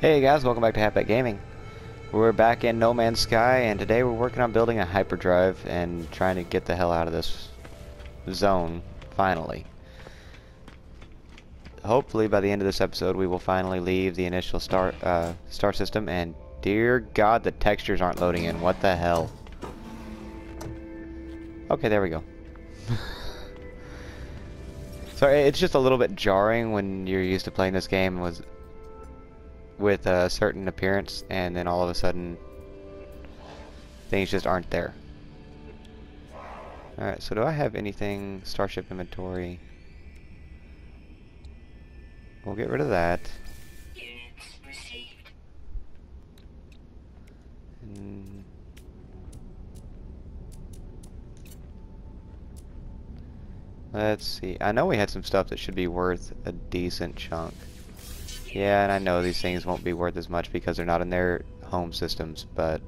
Hey guys, welcome back to Halfback Gaming. We're back in No Man's Sky, and today we're working on building a hyperdrive and trying to get the hell out of this zone, finally. Hopefully by the end of this episode we will finally leave the initial star, uh, star system, and dear god the textures aren't loading in, what the hell. Okay, there we go. so it's just a little bit jarring when you're used to playing this game was with a certain appearance and then all of a sudden things just aren't there. Alright, so do I have anything, Starship inventory? We'll get rid of that. Let's see, I know we had some stuff that should be worth a decent chunk. Yeah, and I know these things won't be worth as much because they're not in their home systems, but...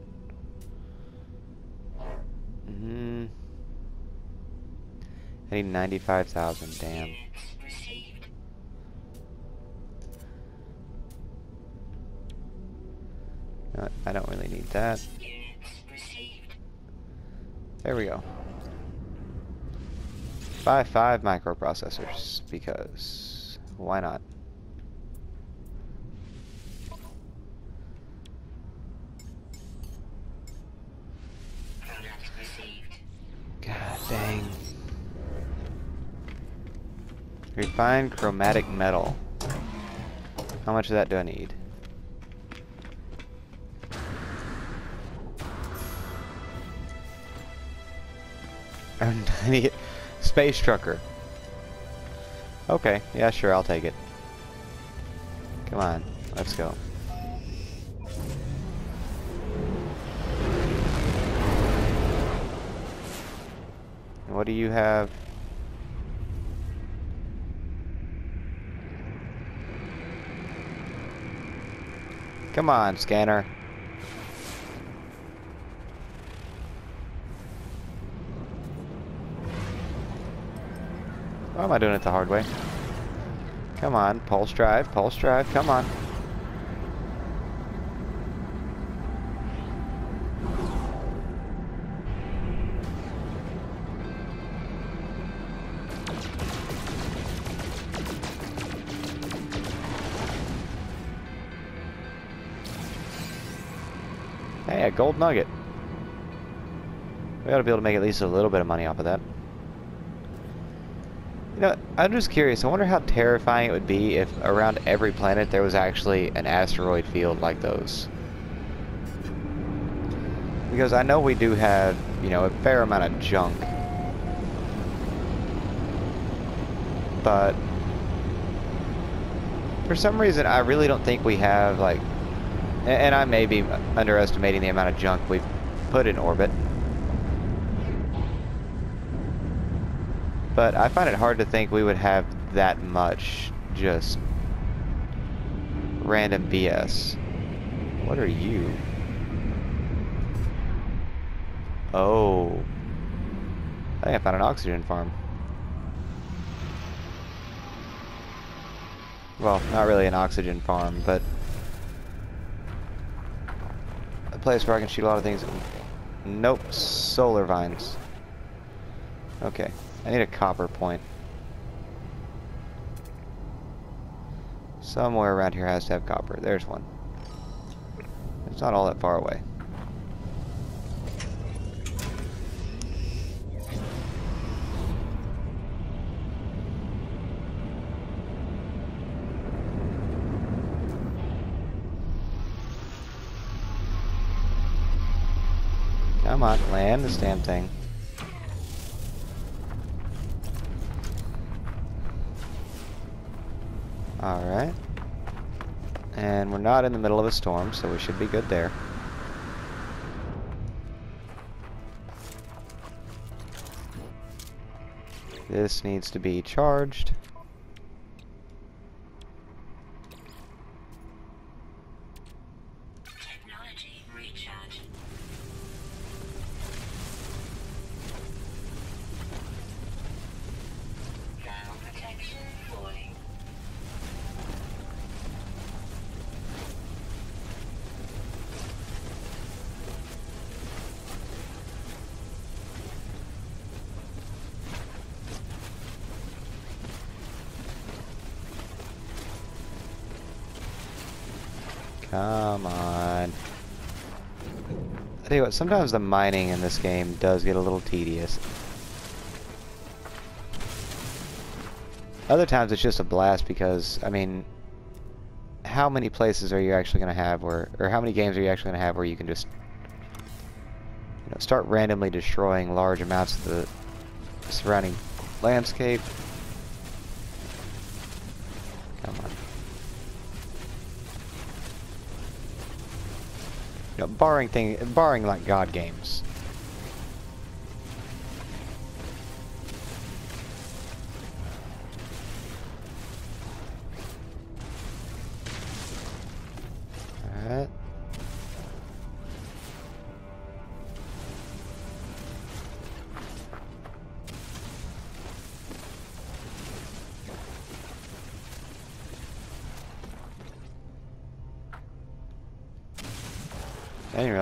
Mm, I need 95,000, damn. I don't really need that. There we go. Buy five microprocessors, because why not? Refined chromatic metal. How much of that do I need? I need space trucker. Okay, yeah, sure, I'll take it. Come on, let's go. What do you have? Come on, scanner. Why am I doing it the hard way? Come on, pulse drive, pulse drive, come on. Gold nugget. We ought to be able to make at least a little bit of money off of that. You know, I'm just curious. I wonder how terrifying it would be if around every planet there was actually an asteroid field like those. Because I know we do have, you know, a fair amount of junk. But for some reason, I really don't think we have, like, and I may be underestimating the amount of junk we've put in orbit. But I find it hard to think we would have that much just random BS. What are you? Oh. I think I found an oxygen farm. Well, not really an oxygen farm, but a place where I can shoot a lot of things. Nope, solar vines. Okay. I need a copper point. Somewhere around here has to have copper. There's one. It's not all that far away. Come on, land this damn thing. Alright. And we're not in the middle of a storm, so we should be good there. This needs to be charged. Come on. I tell you what, sometimes the mining in this game does get a little tedious. Other times it's just a blast because, I mean, how many places are you actually going to have where, or how many games are you actually going to have where you can just, you know, start randomly destroying large amounts of the surrounding landscape? Barring thing, barring like God games.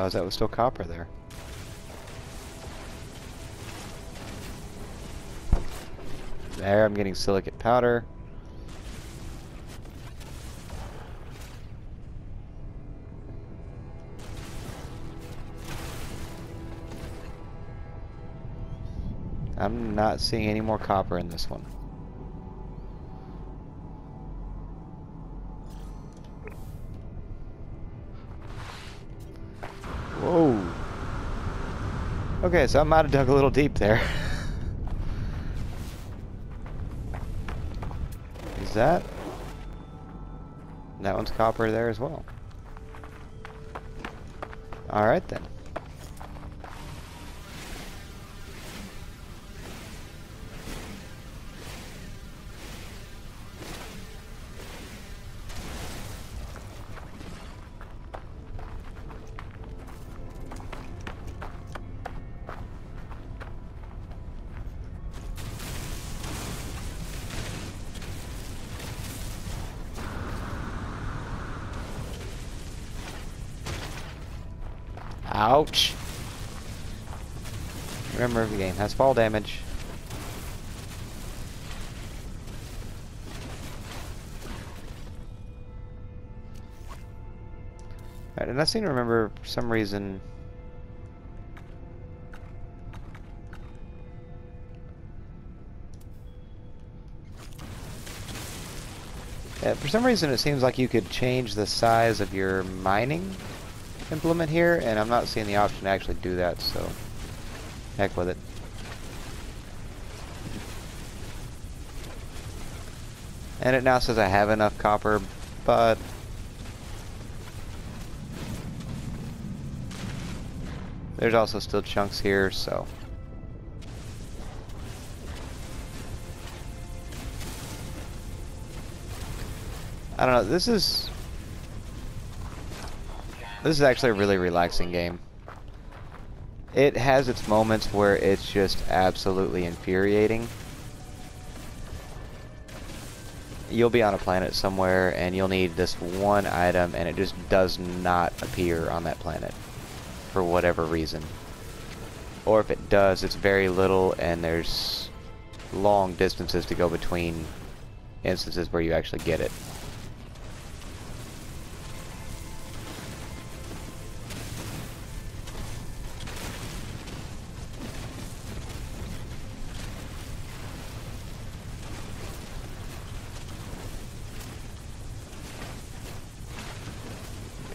Realize that was still copper there. There, I'm getting silicate powder. I'm not seeing any more copper in this one. Okay, so I might have dug a little deep there. Is that? That one's copper there as well. Alright then. Has fall damage. Alright, and I seem to remember, for some reason... Yeah, for some reason it seems like you could change the size of your mining implement here, and I'm not seeing the option to actually do that, so heck with it. And it now says I have enough copper, but there's also still chunks here, so I don't know, this is this is actually a really relaxing game. It has its moments where it's just absolutely infuriating. You'll be on a planet somewhere and you'll need this one item and it just does not appear on that planet for whatever reason. Or if it does, it's very little and there's long distances to go between instances where you actually get it.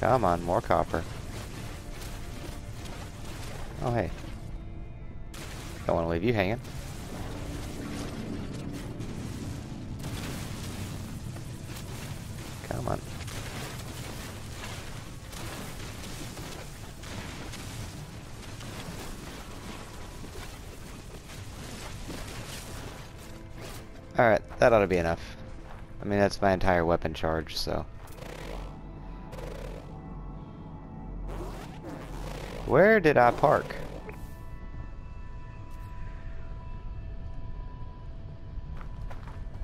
Come on, more copper. Oh, hey. Don't want to leave you hanging. Come on. Alright, that ought to be enough. I mean, that's my entire weapon charge, so... Where did I park?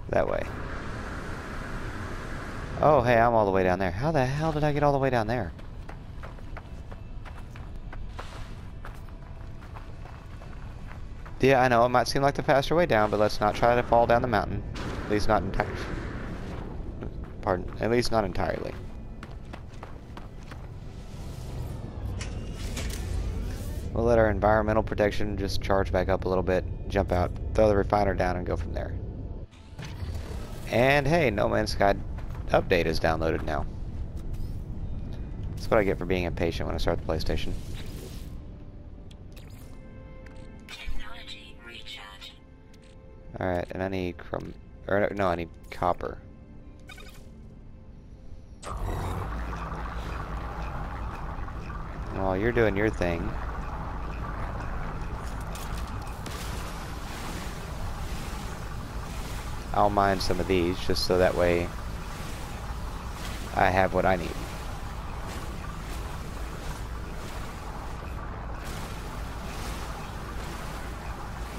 That way. Oh, hey, I'm all the way down there. How the hell did I get all the way down there? Yeah, I know, it might seem like the faster way down, but let's not try to fall down the mountain. At least not entirely. Pardon, at least not entirely. We'll let our environmental protection just charge back up a little bit, jump out, throw the refiner down, and go from there. And hey, No Man's Sky update is downloaded now. That's what I get for being impatient when I start the PlayStation. Alright, and I need chrome... Or no, I need copper. While you're doing your thing... I'll mine some of these, just so that way I have what I need.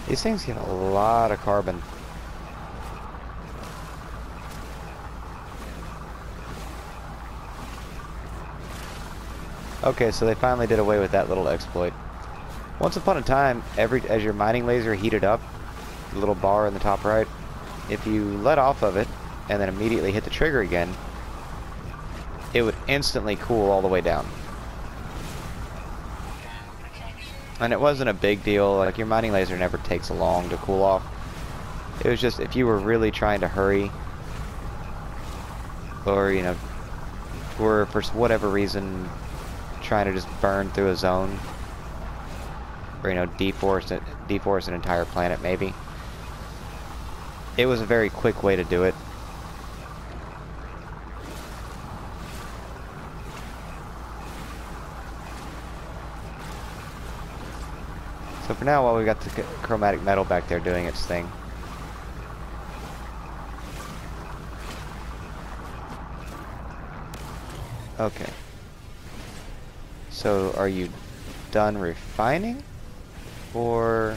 These things get a lot of carbon. Okay, so they finally did away with that little exploit. Once upon a time, every as your mining laser heated up, the little bar in the top right, if you let off of it and then immediately hit the trigger again, it would instantly cool all the way down. And it wasn't a big deal, like your mining laser never takes long to cool off. It was just if you were really trying to hurry, or, you know, were for whatever reason trying to just burn through a zone, or, you know, deforest, deforest an entire planet maybe. It was a very quick way to do it. So for now, while we got the chromatic metal back there doing its thing. Okay. So are you done refining? Or...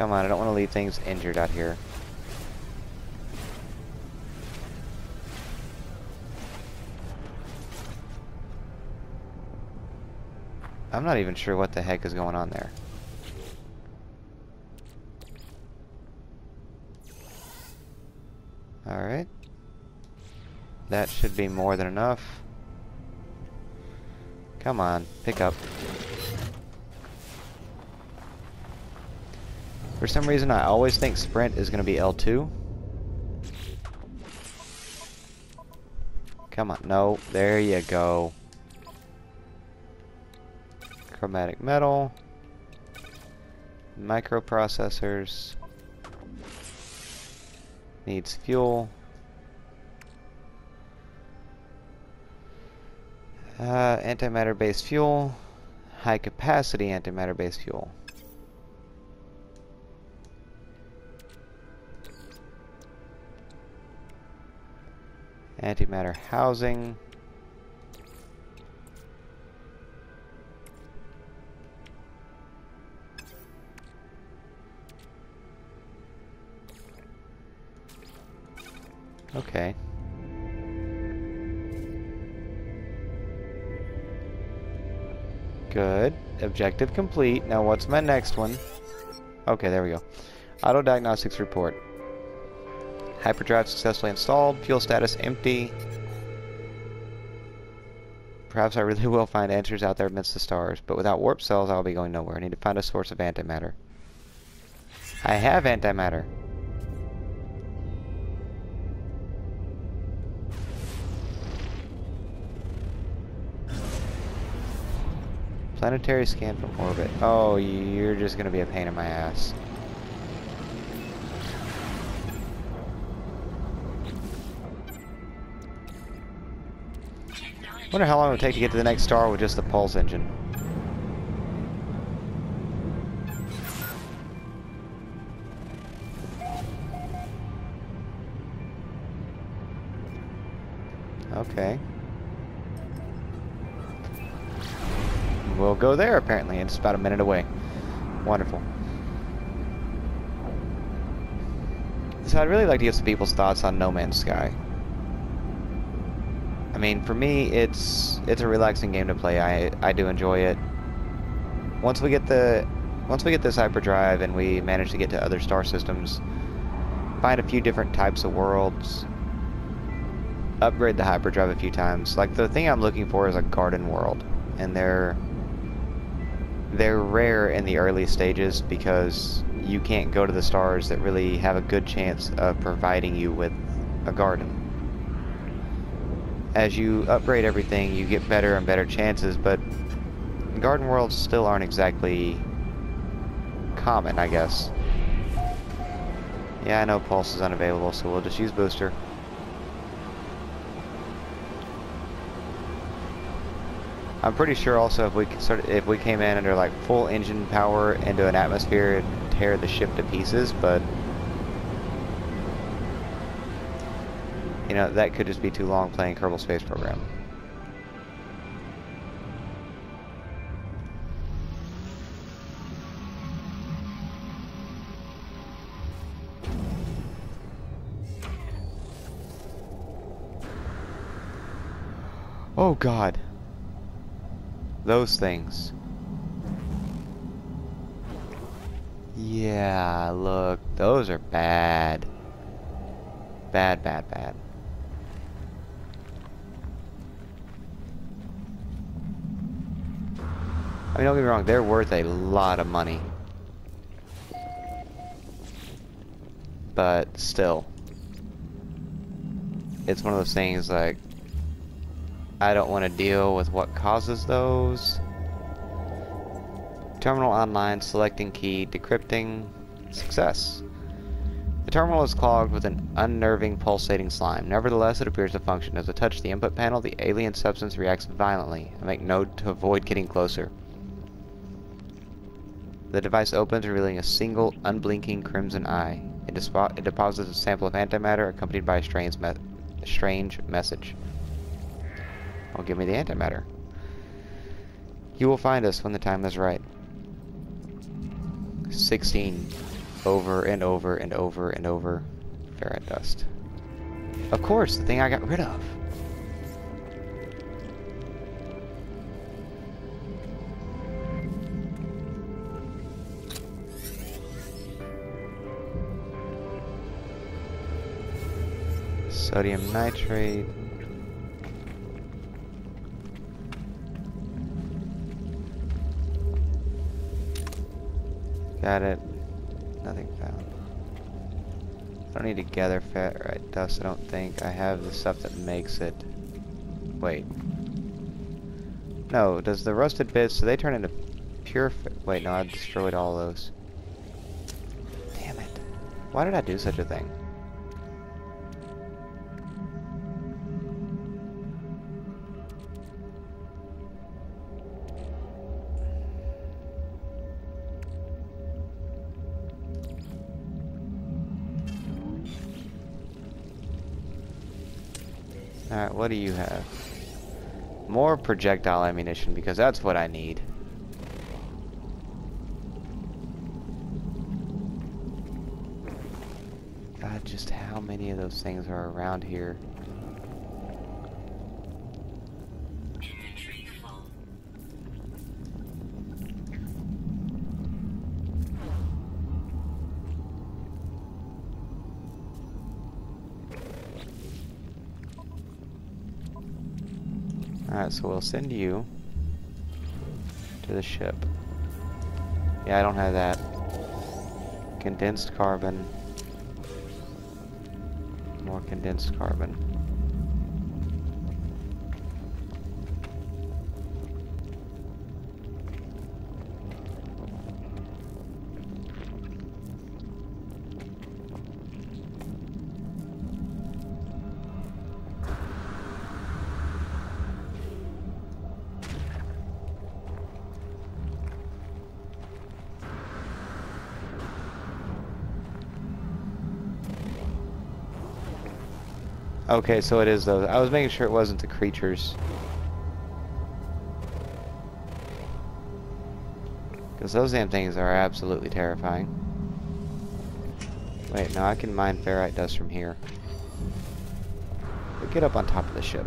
Come on, I don't want to leave things injured out here. I'm not even sure what the heck is going on there. Alright. That should be more than enough. Come on, pick up. For some reason, I always think sprint is going to be L2. Come on, no, there you go. Chromatic metal. Microprocessors. Needs fuel. Uh, antimatter based fuel. High capacity antimatter based fuel. Antimatter housing. Okay. Good. Objective complete. Now what's my next one? Okay, there we go. Auto diagnostics report. Hyperdrive successfully installed. Fuel status empty. Perhaps I really will find answers out there amidst the stars, but without warp cells I'll be going nowhere. I need to find a source of antimatter. I have antimatter. Planetary scan from orbit. Oh, you're just gonna be a pain in my ass. Wonder how long it would take to get to the next star with just the pulse engine. Okay. We'll go there apparently. It's about a minute away. Wonderful. So I'd really like to get some people's thoughts on No Man's Sky. I mean, for me, it's it's a relaxing game to play. I I do enjoy it. Once we get the once we get this hyperdrive and we manage to get to other star systems, find a few different types of worlds, upgrade the hyperdrive a few times. Like the thing I'm looking for is a garden world, and they're they're rare in the early stages because you can't go to the stars that really have a good chance of providing you with a garden. As you upgrade everything, you get better and better chances, but garden worlds still aren't exactly common, I guess. Yeah, I know Pulse is unavailable, so we'll just use Booster. I'm pretty sure also if we sort if we came in under like full engine power into an atmosphere, it'd tear the ship to pieces, but you know that could just be too long playing Kerbal Space Program. Oh God. Those things. Yeah, look, those are bad. Bad, bad, bad. Mean, don't get me wrong, they're worth a lot of money. But still. It's one of those things like, I don't want to deal with what causes those. Terminal online, selecting key, decrypting, success. The terminal is clogged with an unnerving, pulsating slime. Nevertheless, it appears to function. As I touch the input panel, the alien substance reacts violently. I make note to avoid getting closer. The device opens, revealing a single, unblinking crimson eye. It, it deposits a sample of antimatter accompanied by a strange, me strange message. Well, give me the antimatter. You will find us when the time is right. 16. Over and over and over and over. Ferrite dust. Of course, the thing I got rid of. Sodium nitrate. Got it. Nothing found. I don't need to gather ferrite dust, I don't think. I have the stuff that makes it. Wait. No, does the rusted bits, do they turn into pure Wait, no, I destroyed all those. Damn it. Why did I do such a thing? What do you have? More projectile ammunition, because that's what I need. God, just how many of those things are around here? So we'll send you to the ship. Yeah, I don't have that. Condensed carbon. More condensed carbon. Okay, so it is those. I was making sure it wasn't the creatures. Because those damn things are absolutely terrifying. Wait, no, I can mine ferrite dust from here. But get up on top of the ship.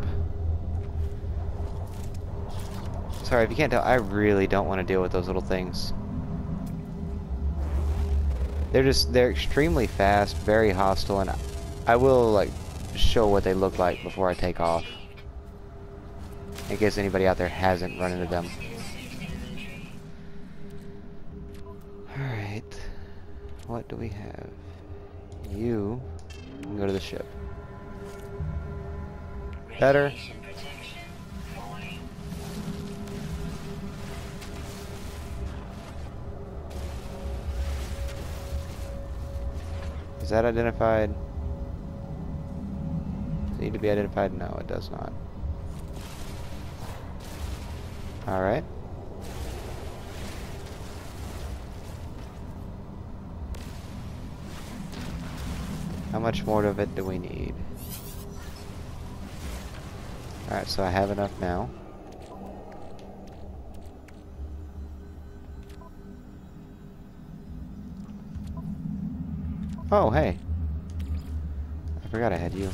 Sorry, if you can't tell, I really don't want to deal with those little things. They're just, they're extremely fast, very hostile, and I will, like, show what they look like before I take off. In case anybody out there hasn't run into them. Alright. What do we have? You can go to the ship. Better. Is that identified? Need to be identified? No, it does not. Alright. How much more of it do we need? Alright, so I have enough now. Oh, hey. I forgot I had you.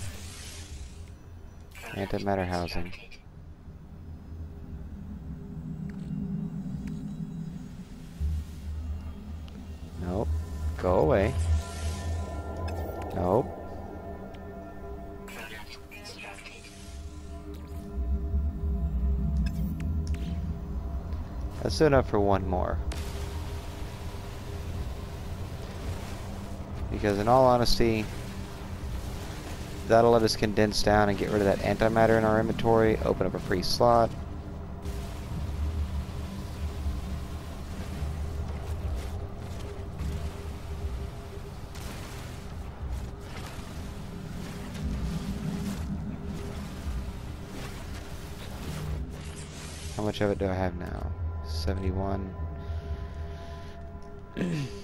Antimatter housing. Nope. Go away. Nope. That's enough for one more. Because in all honesty, that'll let us condense down and get rid of that antimatter in our inventory, open up a free slot. How much of it do I have now? 71.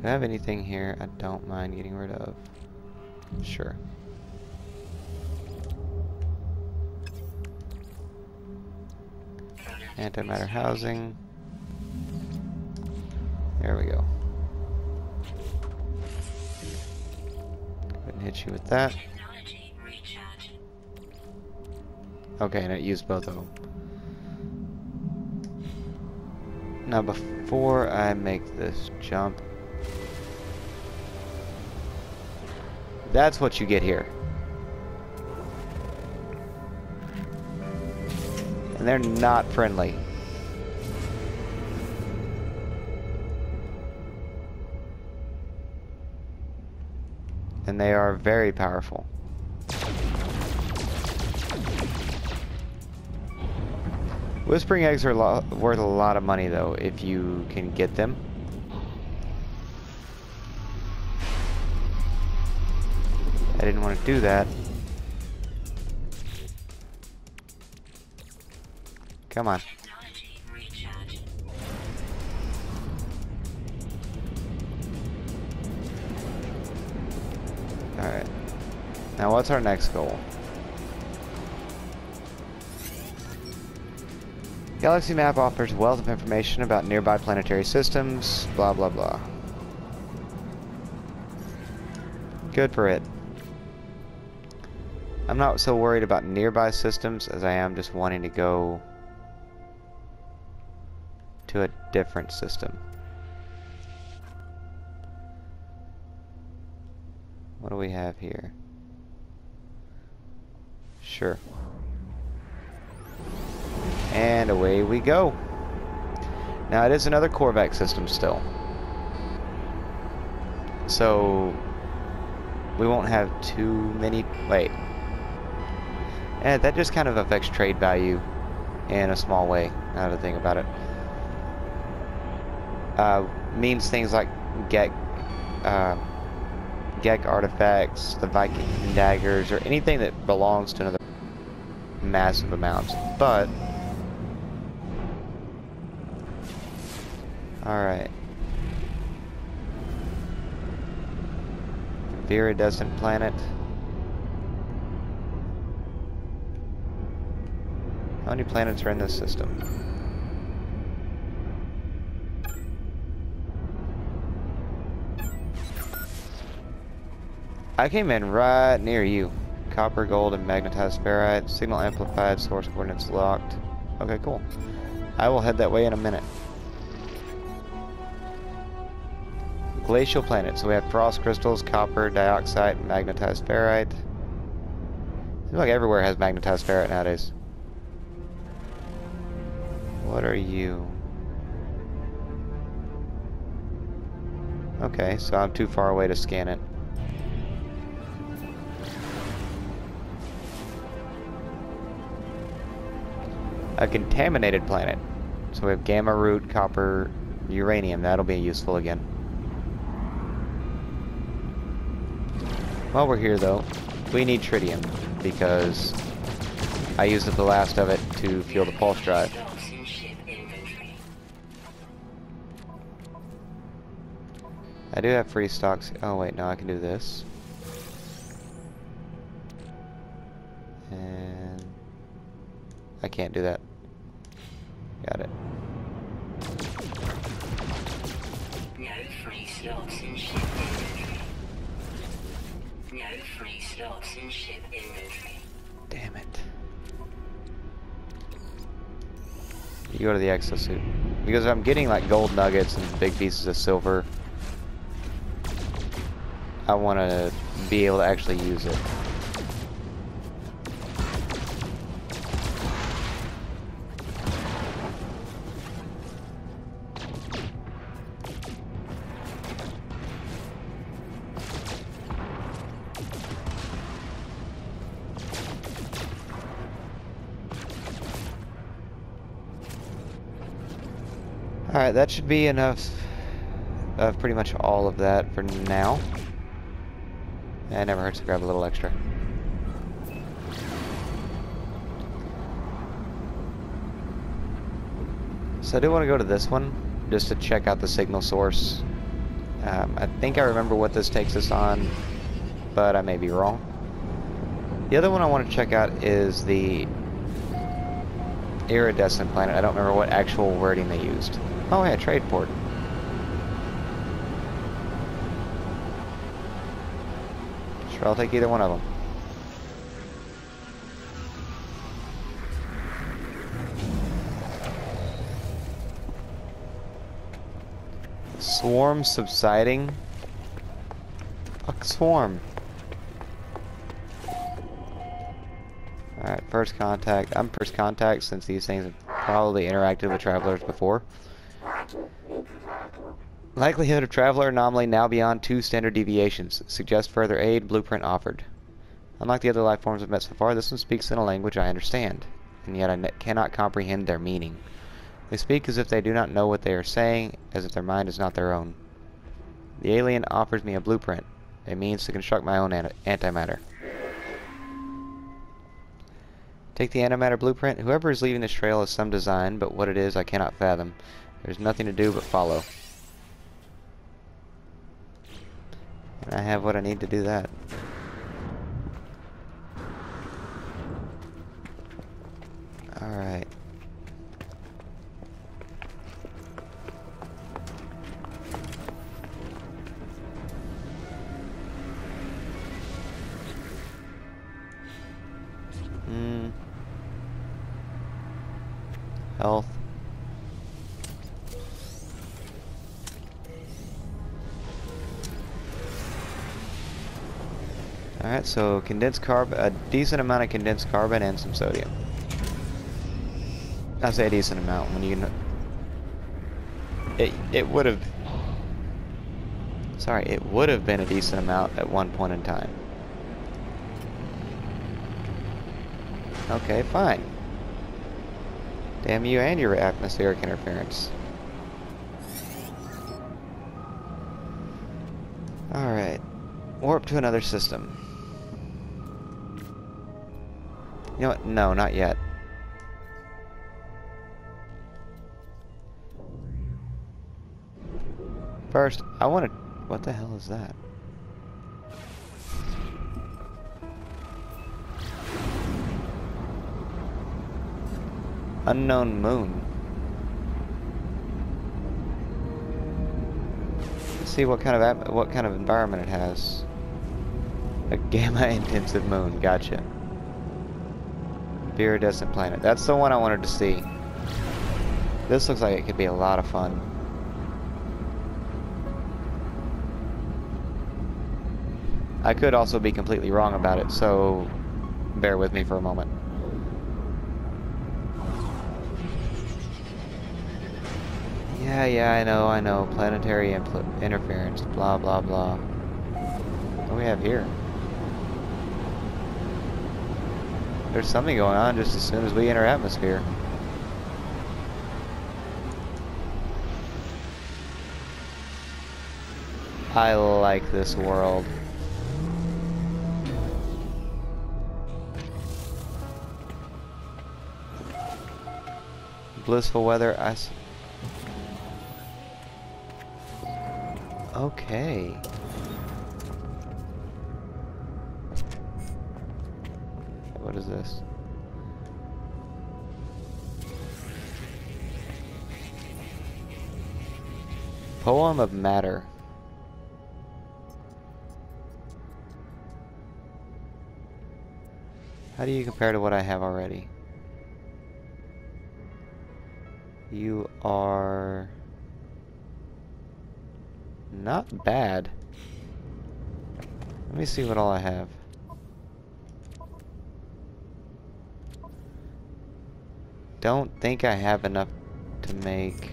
Do I have anything here I don't mind getting rid of? Sure. Antimatter housing. There we go. Go ahead and hit you with that. Okay, and it used both of them. Now, before I make this jump, that's what you get here. And they're not friendly. And they are very powerful. Whispering eggs are lo worth a lot of money, though, if you can get them. I didn't want to do that. Come on. Alright. Now, what's our next goal? Galaxy map offers wealth of information about nearby planetary systems, blah blah blah. Good for it. I'm not so worried about nearby systems as I am just wanting to go to a different system. What do we have here? Sure. And away we go. Now it is another Korvax system still. So we won't have too many wait. And that just kind of affects trade value in a small way, now that I think about it. Uh, means things like get uh, Gek artifacts, the Vy'keen daggers, or anything that belongs to another massive amounts. But Alright. Viridescent planet. How many planets are in this system? I came in right near you. Copper, gold, and magnetized ferrite. Signal amplified, source coordinates locked. Okay, cool. I will head that way in a minute. Glacial planet. So we have frost crystals, copper, dioxite, magnetized ferrite. Seems like everywhere has magnetized ferrite nowadays. What are you? Okay, so I'm too far away to scan it. A contaminated planet. So we have gamma root, copper, uranium. That'll be useful again. While we're here though, we need tritium because I used up the last of it to fuel the pulse drive. I do have free stocks. Oh wait, no, I can do this. And I can't do that. Got it. No free slots in ship inventory. No free slots in ship inventory. Damn it. You go to the exosuit. Because I'm getting like gold nuggets and big pieces of silver. I want to be able to actually use it. Alright, that should be enough of pretty much all of that for now. It never hurts to grab a little extra. So I do want to go to this one, just to check out the signal source. Um, I think I remember what this takes us on, but I may be wrong. The other one I want to check out is the iridescent planet. I don't remember what actual wording they used. Oh yeah, trade port. Sure, I'll take either one of them. Swarm subsiding? Fuck swarm. Alright, first contact. I'm first contact since these things have probably interacted with travelers before. Likelihood of traveler anomaly now beyond two standard deviations. Suggest further aid. Blueprint offered. Unlike the other life forms I've met so far, this one speaks in a language I understand, and yet I cannot comprehend their meaning. They speak as if they do not know what they are saying, as if their mind is not their own. The alien offers me a blueprint, a means to construct my own anti- antimatter. Take the antimatter blueprint. Whoever is leaving this trail has some design, but what it is I cannot fathom. There's nothing to do but follow. And I have what I need to do that. Alright. Hmm. Health. So condensed carb, a decent amount of condensed carbon and some sodium. I say a decent amount when you kn- it it would have sorry, it would have been a decent amount at one point in time. Okay, fine. Damn you and your atmospheric interference. Alright. Warp to another system. You know what? No, not yet. First, I want to... What the hell is that? Unknown moon. Let's see what kind of what kind of environment it has. A gamma intensive moon. Gotcha. Iridescent planet. That's the one I wanted to see. This looks like it could be a lot of fun. I could also be completely wrong about it, so bear with me for a moment. Yeah, yeah, I know, I know. Planetary interference, blah, blah, blah. What do we have here? There's something going on just as soon as we enter atmosphere. I like this world. Blissful weather, I Okay. Is this? Poem of Matter. How do you compare to what I have already? You are... Not bad. Let me see what all I have. Don't think I have enough to make...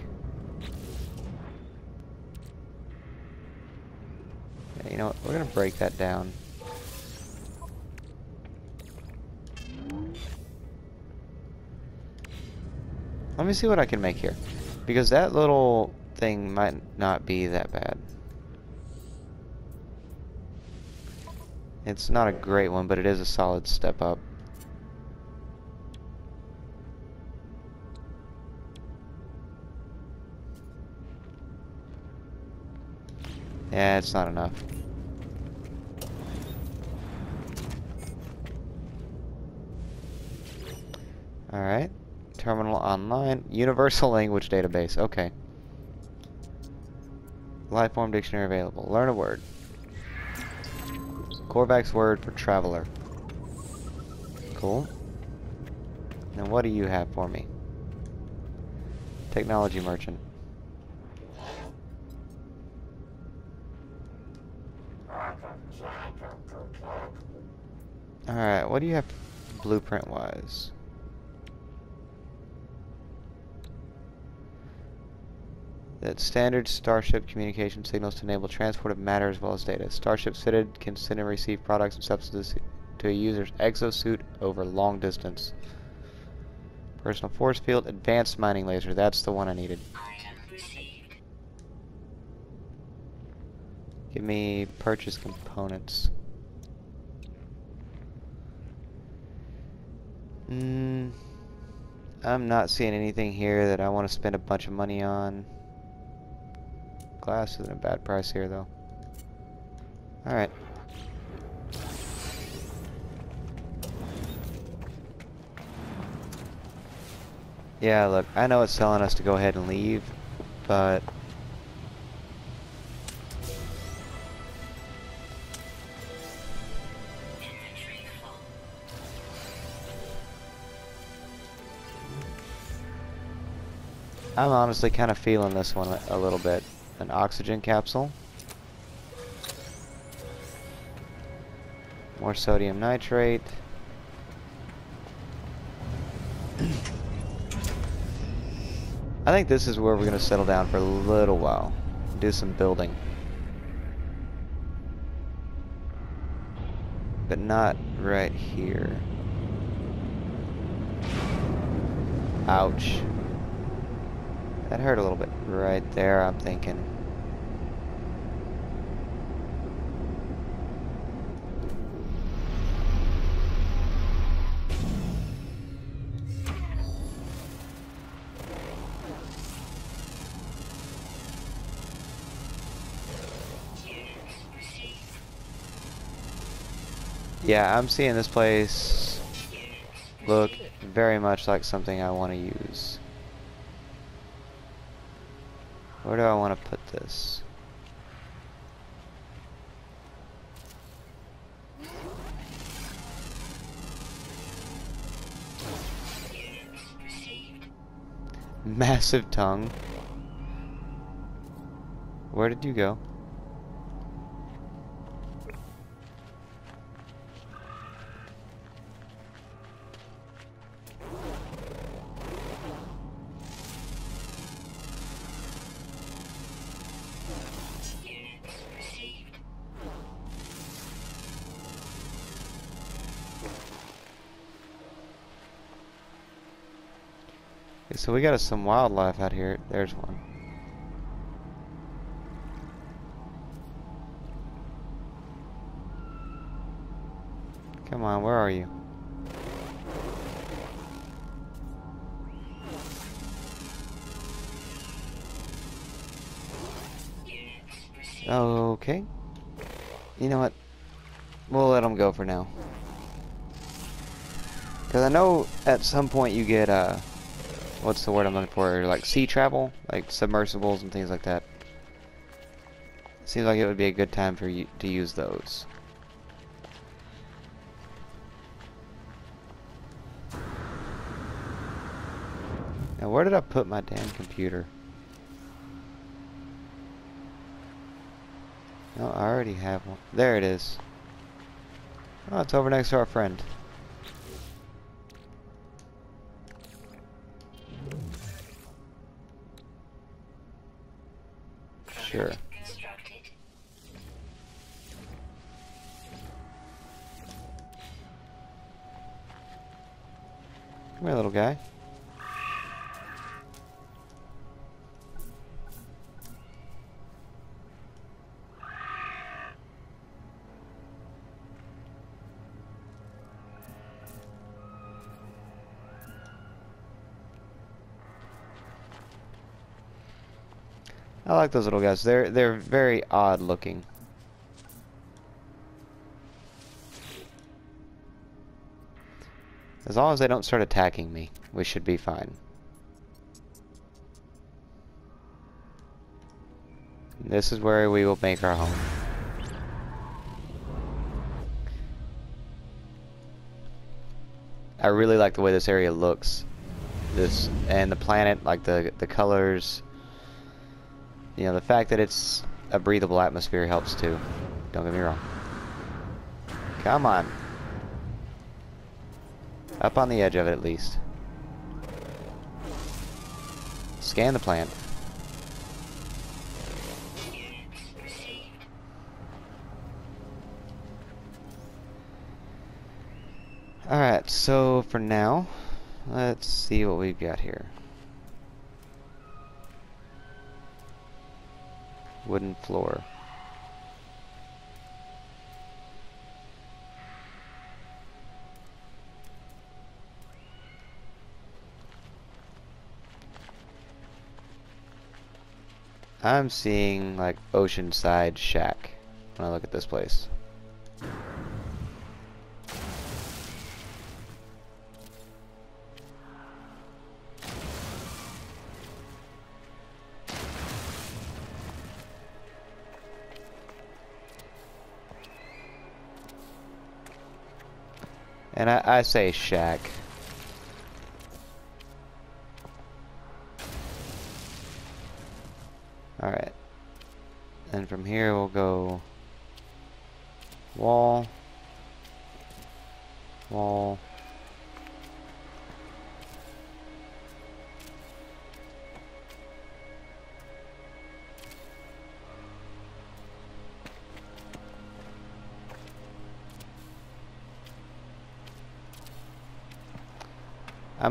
Yeah, you know what? We're gonna break that down. Let me see what I can make here. Because that little thing might not be that bad. It's not a great one, but it is a solid step up. Yeah, it's not enough. Alright. Terminal online. Universal language database. Okay. Lifeform dictionary available. Learn a word. Korvax word for traveler. Cool. Now what do you have for me? Technology merchant. Alright, what do you have blueprint wise? that standard Starship communication signals to enable transport of matter as well as data. Starships fitted can send and receive products and substances to a user's exosuit over long distance. Personal force field, advanced mining laser. That's the one I needed. Give me purchase components. Hmm. I'm not seeing anything here that I want to spend a bunch of money on. Glass isn't a bad price here, though. Alright. Yeah, look, I know it's telling us to go ahead and leave, but... I'm honestly kind of feeling this one a little bit an oxygen capsule. More sodium nitrate. I think this is where we're going to settle down for a little while. Do some building. But not right here. Ouch. That hurt a little bit right there, I'm thinking. Yeah, I'm seeing this place look very much like something I want to use. Where do I want to put this? Massive tongue. Where did you go? We got some wildlife out here. There's one. Come on, where are you? Okay. You know what? We'll let them go for now. Because I know at some point you get, uh, what's the word I'm looking for? Like sea travel? Like submersibles and things like that. Seems like it would be a good time for you to use those. Now where did I put my damn computer? No, I already have one. There it is. Oh, it's over next to our friend. Come here, little guy. I like those little guys. They're they're very odd looking. Long as they don't start attacking me, we should be fine. This is where we will make our home. I really like the way this area looks. This and the planet, like the the colors. You know, the fact that it's a breathable atmosphere helps too. Don't get me wrong. Come on. Up on the edge of it at least. Scan the plant. Alright, so for now, let's see what we've got here. Wooden floor. I'm seeing like oceanside shack when I look at this place. And I, I say shack.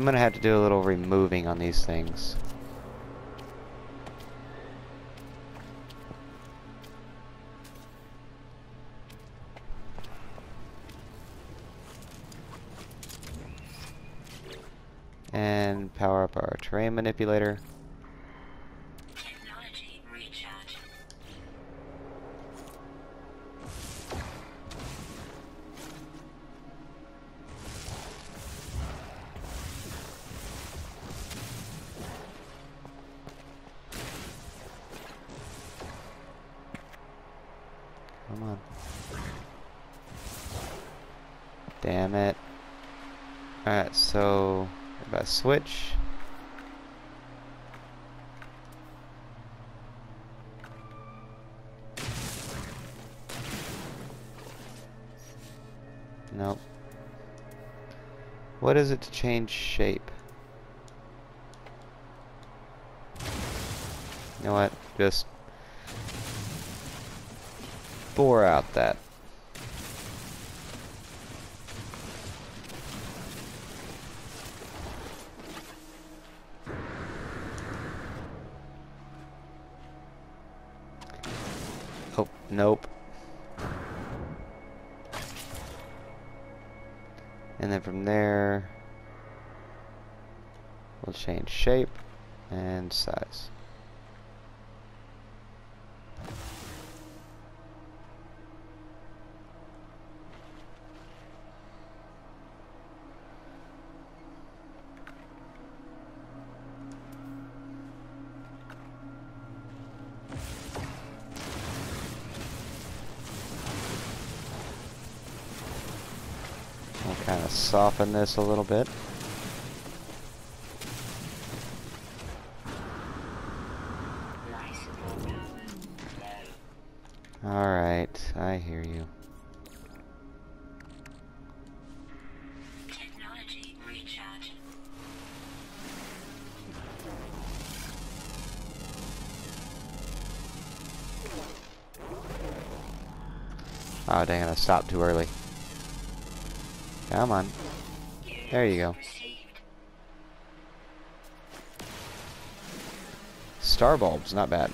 Gonna have to do a little removing on these things. Damn it. Alright, so if I switch. Nope. What is it to change shape? You know what? Just bore out that. Oh, nope. And then from there, we'll change shape and size. Soften this a little bit. Lysical power low. Alright, I hear you. Oh dang it, I stopped too early. Come on. There you go. Star bulbs, not bad.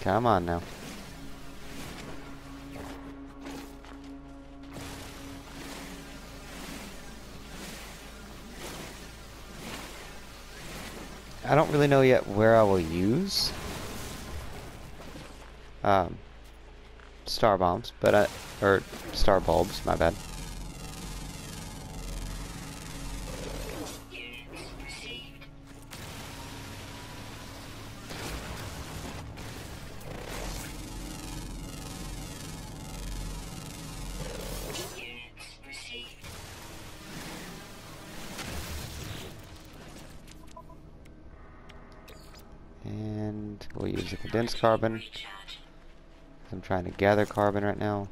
Come on now. I don't really know yet where I will use um, star bombs, but I, or star bulbs, my bad. Carbon. I'm trying to gather carbon right now.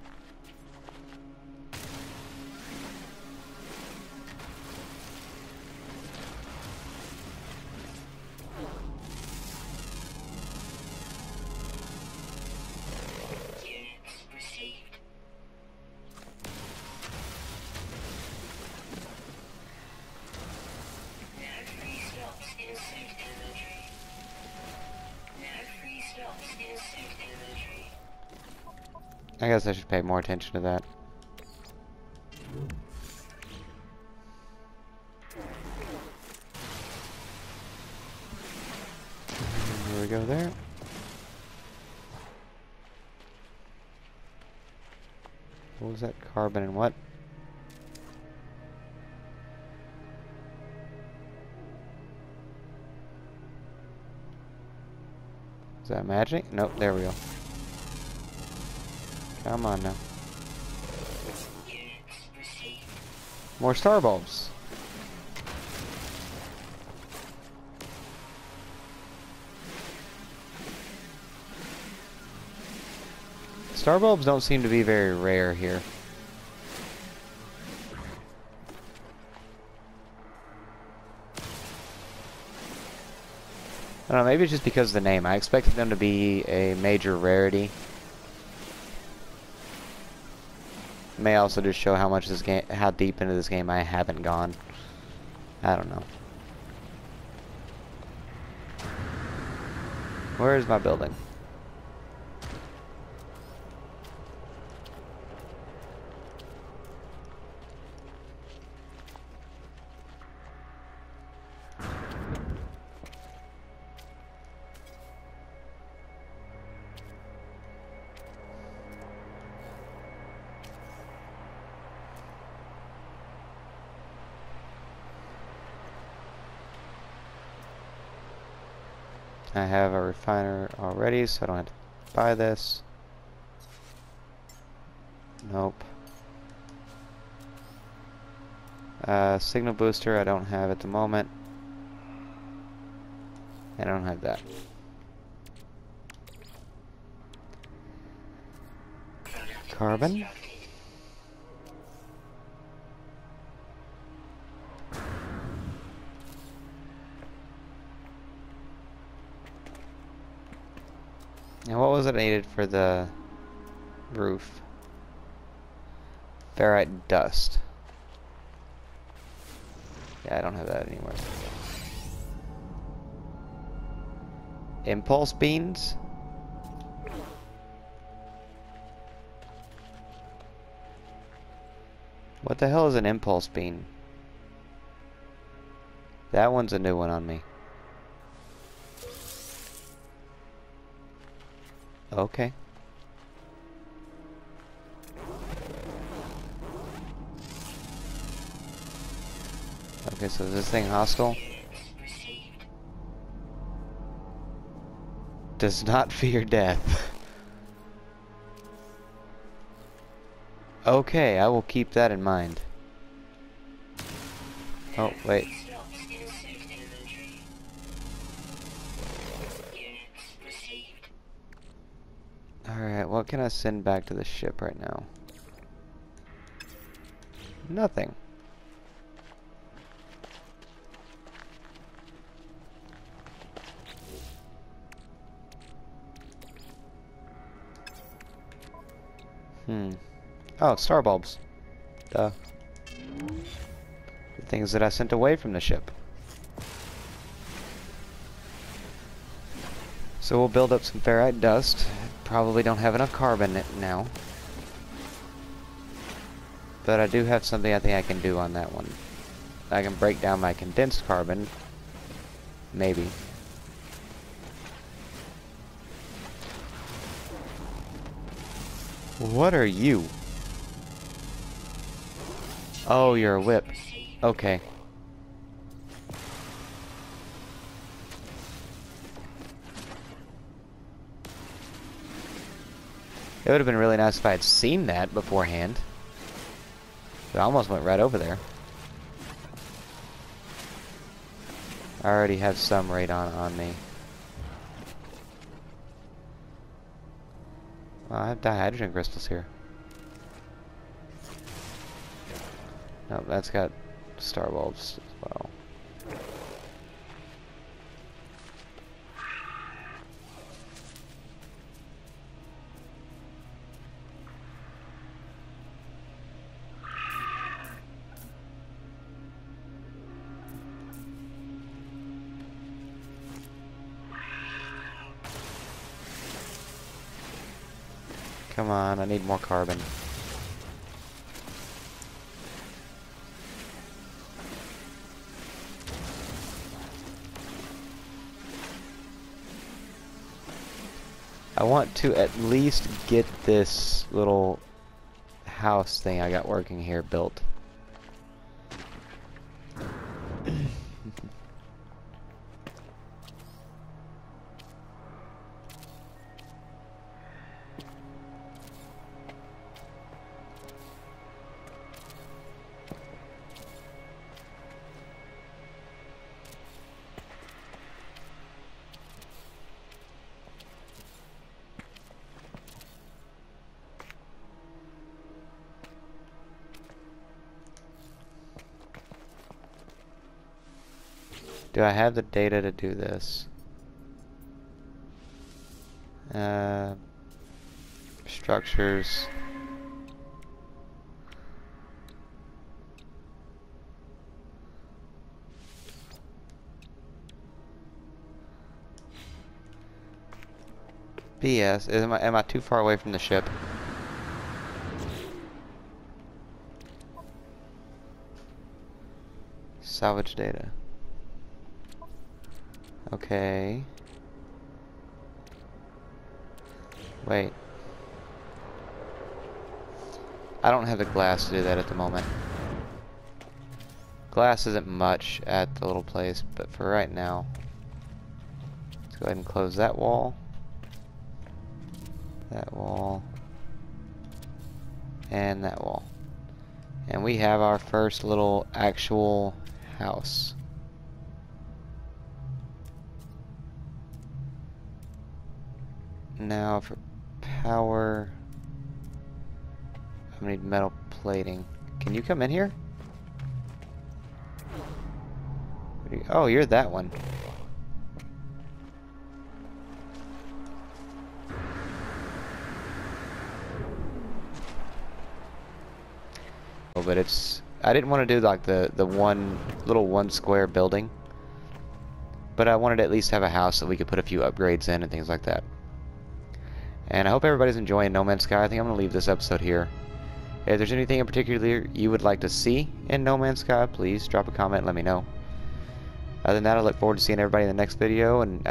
I guess I should pay more attention to that. Here we go there. What was that? Carbon and what? Is that magic? Nope, there we go. Come on now. More star bulbs. Star bulbs don't seem to be very rare here. I don't know, maybe it's just because of the name. I expected them to be a major rarity. May also just show how much this game, how deep into this game I haven't gone. I don't know. Where is my building? I have a refiner already, so I don't have to buy this. Nope. Uh, signal booster I don't have at the moment. I don't have that. Carbon. Was it needed for the roof? Ferrite dust. Yeah, I don't have that anymore. Impulse beans? What the hell is an impulse bean? That one's a new one on me. Okay. Okay, so is this thing hostile? Does not fear death. okay, I will keep that in mind. Oh, wait. Alright, what can I send back to the ship right now? Nothing. Hmm. Oh, star bulbs. Duh. The things that I sent away from the ship. So we'll build up some ferrite dust. Probably don't have enough carbon now. But I do have something I think I can do on that one. I can break down my condensed carbon. Maybe. What are you? Oh, you're a whip. Okay. It would have been really nice if I had seen that beforehand. But I almost went right over there. I already have some radon on me. Well, I have dihydrogen crystals here. Nope, that's got star bulbs as well. I need more carbon. I want to at least get this little house thing I got working here built. I have the data to do this? Uh, structures. BS. Am I, am I too far away from the ship? Salvage data. Okay. Wait. I don't have the glass to do that at the moment. Glass isn't much at the little place, but for right now, let's go ahead and close that wall. That wall. And that wall. And we have our first little actual house. now for power. I need metal plating. Can you come in here? You, oh, you're that one. Oh, but it's... I didn't want to do like the, the one little one square building. But I wanted to at least have a house that we could put a few upgrades in and things like that. And I hope everybody's enjoying No Man's Sky. I think I'm gonna leave this episode here. If there's anything in particular you would like to see in No Man's Sky, please drop a comment let me know. Other than that, I look forward to seeing everybody in the next video, and